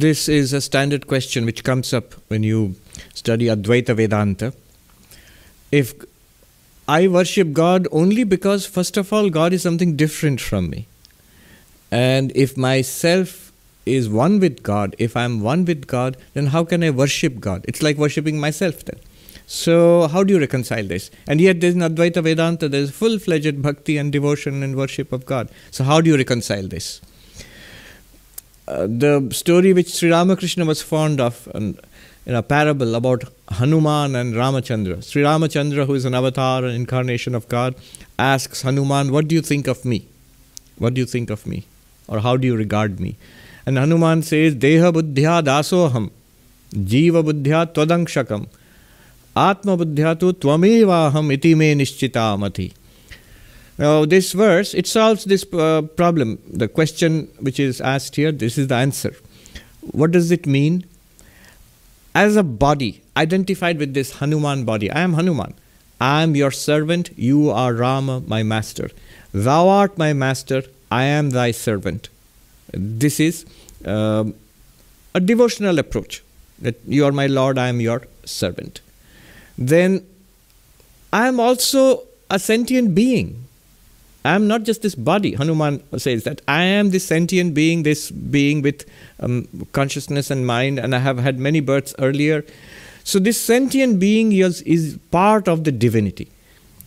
this is a standard question which comes up when you study Advaita Vedanta. If I worship God only because, first of all, God is something different from me. And if myself is one with God, if I'm one with God, then how can I worship God? It's like worshipping myself then. So, how do you reconcile this? And yet, there's in Advaita Vedanta, there's full fledged bhakti and devotion and worship of God. So, how do you reconcile this? Uh, the story which Sri Ramakrishna was fond of and in a parable about Hanuman and Ramachandra. Sri Ramachandra, who is an avatar, an incarnation of God, asks Hanuman, What do you think of me? What do you think of me? Or how do you regard me? And Hanuman says, Deha buddhya dasoham, jiva buddhya twadangshakam, atma buddhya tu tvamevaham iti me nishchitamati. Now, this verse, it solves this uh, problem. The question which is asked here, this is the answer. What does it mean? As a body, identified with this Hanuman body, I am Hanuman. I am your servant, you are Rama, my master. Thou art my master, I am thy servant. This is um, a devotional approach that you are my Lord, I am your servant. Then I am also a sentient being. I am not just this body. Hanuman says that I am this sentient being, this being with um, consciousness and mind, and I have had many births earlier. So, this sentient being is, is part of the divinity.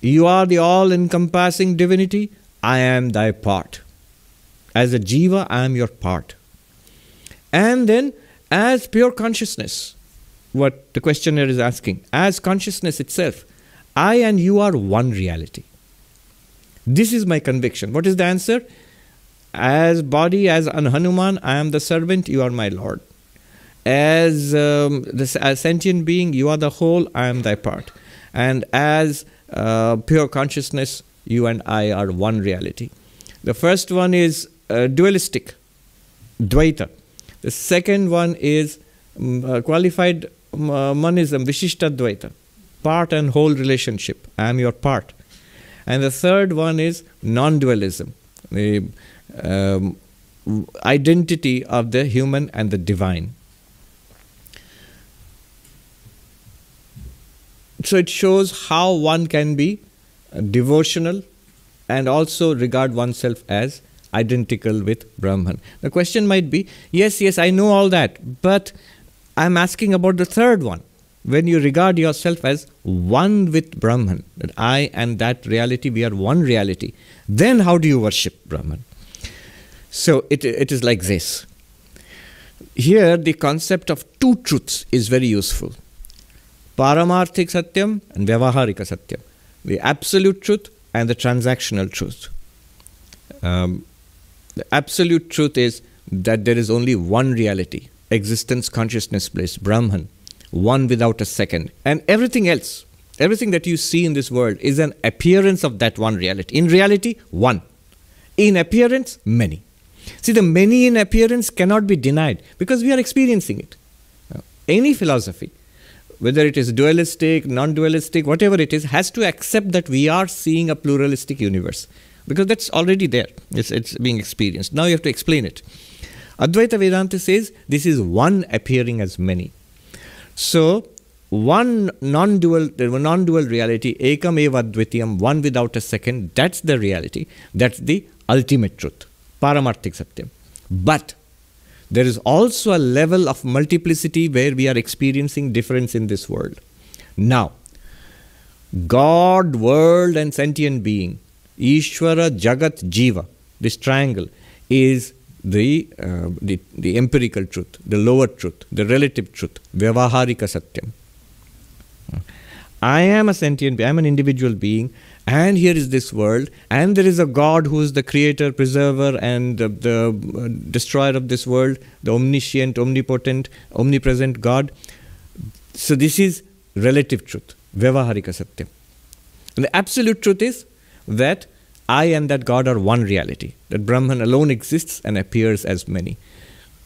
You are the all encompassing divinity. I am thy part. As a jiva, I am your part. And then, as pure consciousness, what the questioner is asking, as consciousness itself, I and you are one reality. This is my conviction. What is the answer? As body, as an Hanuman, I am the servant, you are my Lord. As, um, this, sentient being, you are the whole, I am thy part. And as uh, pure consciousness, you and I are one reality. The first one is uh, dualistic, Dvaita. The second one is um, uh, qualified um, monism, Vishishta Dvaita, part and whole relationship. I am your part. And the third one is non dualism, the um, identity of the human and the divine. So it shows how one can be devotional and also regard oneself as identical with Brahman. The question might be yes, yes, I know all that, but I'm asking about the third one when you regard yourself as one with Brahman, that I and that reality, we are one reality, then how do you worship Brahman? So it, it is like this. Here, the concept of two truths is very useful Paramarthik Satyam and Vyavaharika Satyam, the absolute truth and the transactional truth. Um, the absolute truth is that there is only one reality existence, consciousness, bliss, Brahman one without a second. And everything else, everything that you see in this world is an appearance of that one reality. In reality, one. In appearance, many. See, the many in appearance cannot be denied because we are experiencing it. Uh, any philosophy, whether it is dualistic, non dualistic, whatever it is, has to accept that we are seeing a pluralistic universe because that's already there. It's, it's being experienced. Now you have to explain it. Advaita Vedanta says this is one appearing as many. So, one non-dual, uh, non-dual reality, ekam eva dvitiyam, one without a second, that's the reality. That's the ultimate truth, paramarthik satyam. But there is also a level of multiplicity where we are experiencing difference in this world. Now, God, world, and sentient being, Ishvara, Jagat, Jiva, this triangle is the, uh, the, the empirical truth, the lower truth, the relative truth, Vyavaharika Satyam. I am a sentient being, I am an individual being, and here is this world, and there is a God who is the creator, preserver, and the, the uh, destroyer of this world, the omniscient, omnipotent, omnipresent God. So, this is relative truth, Vyavaharika Satyam. And the absolute truth is that I and that God are one reality, that Brahman alone exists and appears as many.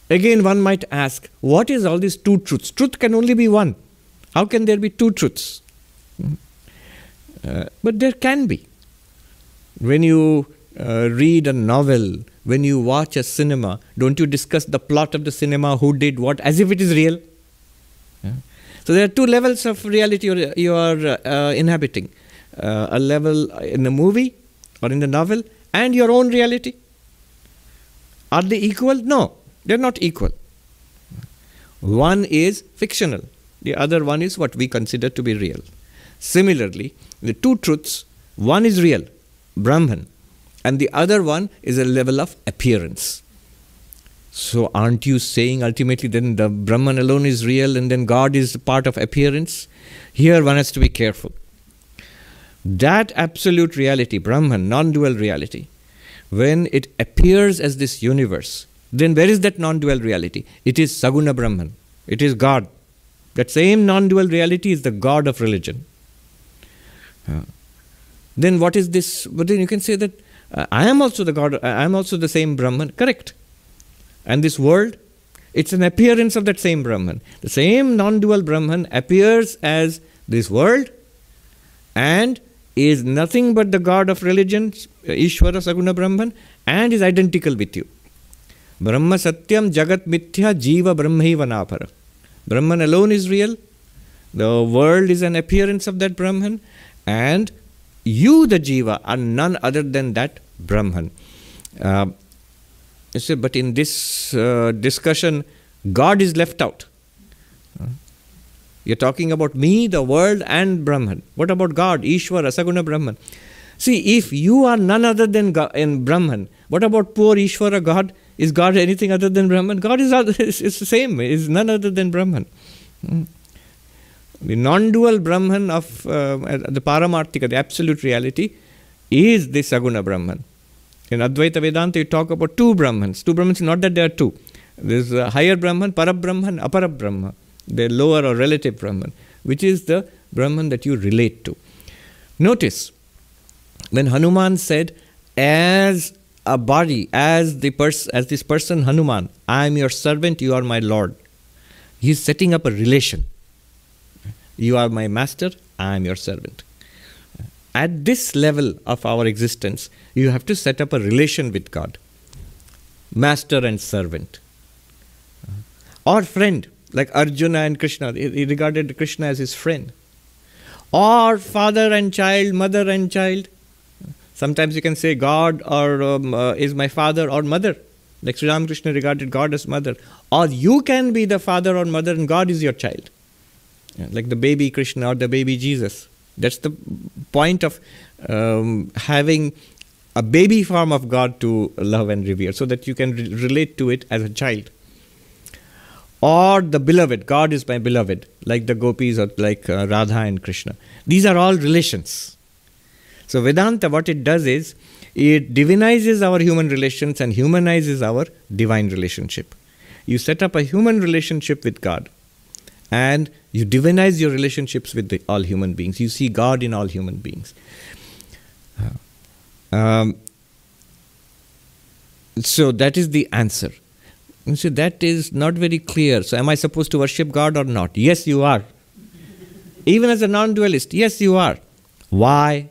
Again, one might ask, what is all these two truths? Truth can only be one. How can there be two truths? Hmm. Uh, but there can be. When you uh, read a novel when you watch a cinema, don't you discuss the plot of the cinema, who did what, as if it is real? Yeah. So there are two levels of reality you are, uh, inhabiting uh, a level in the movie or in the novel and your own reality. Are they equal? No, they're not equal. One is fictional, the other one is what we consider to be real. Similarly, the two truths one is real, Brahman, and the other one is a level of appearance. So, aren't you saying ultimately then the Brahman alone is real and then God is part of appearance? Here one has to be careful. That absolute reality, Brahman, non dual reality, when it appears as this universe, then where is that non dual reality? It is Saguna Brahman, it is God. That same non dual reality is the God of religion. Uh, then what is this? But then you can say that uh, I am also the God, I am also the same Brahman. Correct. And this world, it's an appearance of that same Brahman. The same non dual Brahman appears as this world and is nothing but the God of religion, Ishvara Saguna Brahman, and is identical with you. Brahma Satyam Jagat Mithya Jiva Brahmaiva. Brahman alone is real. The world is an appearance of that Brahman, and you, the Jiva, are none other than that Brahman. Uh, but in this uh, discussion, God is left out. You're talking about me, the world, and Brahman. What about God, Ishvara, Saguna Brahman? See, if you are none other than God, in Brahman, what about poor Ishvara, God? Is God anything other than Brahman? God is, is the same, is none other than Brahman. Hmm. The non dual Brahman of uh, the Paramarthika, the absolute reality, is the Saguna Brahman. In Advaita Vedanta, you talk about two Brahmans. Two Brahmans, not that there are two. There's a higher Brahman, Parabrahman, Aparabrahman the lower or relative Brahman, which is the Brahman that you relate to. Notice, when Hanuman said, as a body, as the pers- as this person Hanuman, I am your servant, you are my Lord. He is setting up a relation. You are my master, I am your servant. At this level of our existence, you have to set up a relation with God. Master and servant. Or friend like Arjuna and Krishna. He regarded Krishna as his friend. Or father and child, mother and child. Sometimes you can say God or um, uh, is my father or mother. Like Sri Ramakrishna regarded God as mother. Or you can be the father or mother and God is your child. Like the baby Krishna or the baby Jesus. That's the point of um, having a baby form of God to love and revere so that you can re- relate to it as a child or the beloved. God is my beloved, like the gopis or like uh, Radha and Krishna. These are all relations. So, Vedanta, what it does is it divinizes our human relations and humanizes our divine relationship. You set up a human relationship with God and you divinize your relationships with the, all human beings. You see God in all human beings. Um, so, that is the answer. You see, that is not very clear. So, am I supposed to worship God or not? Yes, you are. Even as a non dualist, yes, you are. Why?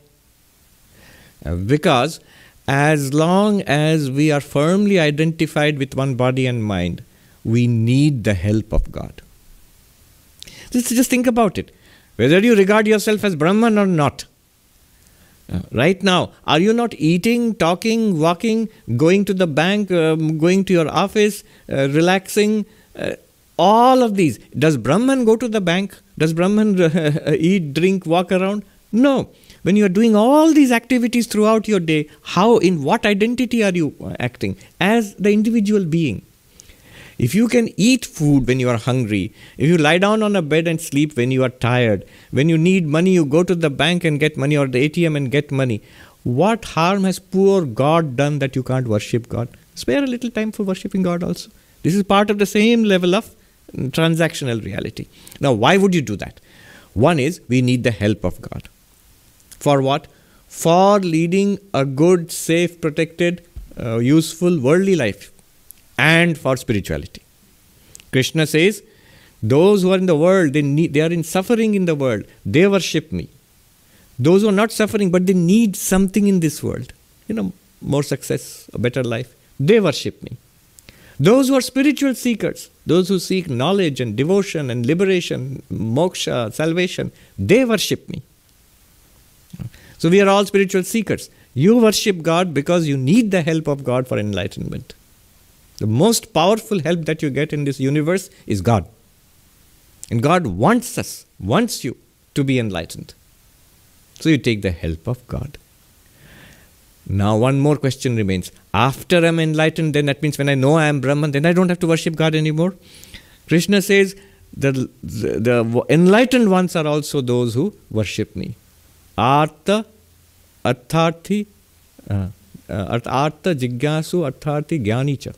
Uh, because as long as we are firmly identified with one body and mind, we need the help of God. Just, just think about it. Whether you regard yourself as Brahman or not, right now, are you not eating, talking, walking, going to the bank, um, going to your office, uh, relaxing? Uh, all of these. Does Brahman go to the bank? Does Brahman eat, drink, walk around? No. When you are doing all these activities throughout your day, how, in what identity are you uh, acting? As the individual being. If you can eat food when you are hungry, if you lie down on a bed and sleep when you are tired, when you need money, you go to the bank and get money or the ATM and get money. What harm has poor God done that you can't worship God? Spare a little time for worshipping God also. This is part of the same level of transactional reality. Now, why would you do that? One is we need the help of God. For what? For leading a good, safe, protected, uh, useful, worldly life and for spirituality. Krishna says, those who are in the world, they, need, they are in suffering in the world, they worship me. Those who are not suffering, but they need something in this world, you know, more success, a better life, they worship me. Those who are spiritual seekers, those who seek knowledge and devotion and liberation, moksha, salvation, they worship me. So we are all spiritual seekers. You worship God because you need the help of God for enlightenment. The most powerful help that you get in this universe is God. And God wants us, wants you to be enlightened. So you take the help of God. Now, one more question remains. After I'm enlightened, then that means when I know I am Brahman, then I don't have to worship God anymore. Krishna says the, the, the enlightened ones are also those who worship me. Artha, Artharthi, uh, uh, Artha, Jigyasu, Artharthi, Jnanicha.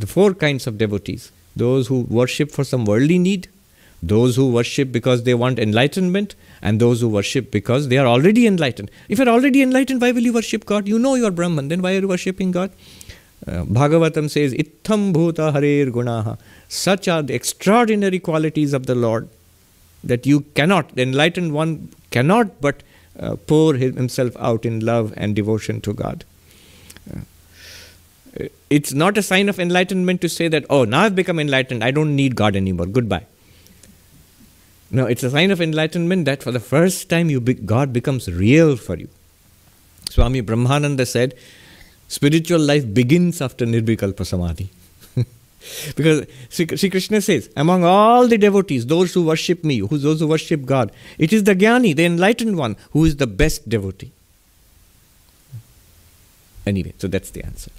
The four kinds of devotees those who worship for some worldly need, those who worship because they want enlightenment, and those who worship because they are already enlightened. If you're already enlightened, why will you worship God? You know you are Brahman, then why are you worshipping God? Uh, Bhagavatam says, Ittham bhuta harer gunaha. Such are the extraordinary qualities of the Lord that you cannot, the enlightened one cannot but uh, pour himself out in love and devotion to God. Uh, it's not a sign of enlightenment to say that, oh, now I've become enlightened, I don't need God anymore, goodbye. No, it's a sign of enlightenment that for the first time you be, God becomes real for you. Swami Brahmananda said, spiritual life begins after Nirvikalpa Samadhi. because Sri, Krishna says, among all the devotees, those who worship me, who, those who worship God, it is the Jnani, the enlightened one, who is the best devotee. Anyway, so that's the answer.